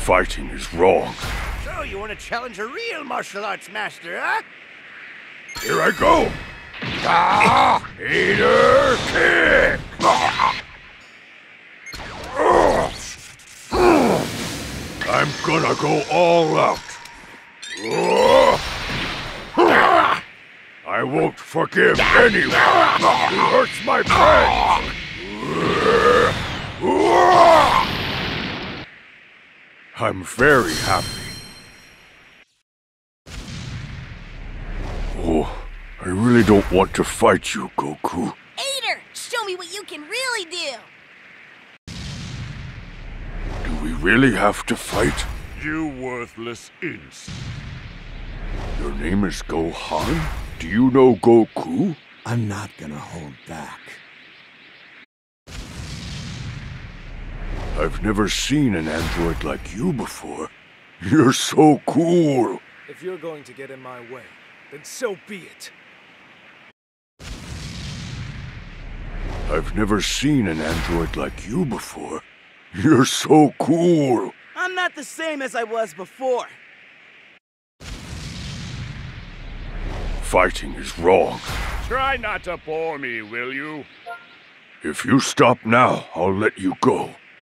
Fighting is wrong. So you want to challenge a real martial arts master, huh? Here I go! Ah! Kick! I'm gonna go all out. I won't forgive anyone who hurts my friends. I'm very happy. Oh, I really don't want to fight you, Goku. Eighter, show me what you can really do. Do we really have to fight? You worthless ince. Your name is Gohan? Do you know Goku? I'm not gonna hold back. I've never seen an android like you before. You're so cool. If you're going to get in my way, then so be it. I've never seen an android like you before. You're so cool. I'm not the same as I was before. Fighting is wrong. Try not to bore me, will you? If you stop now, I'll let you go.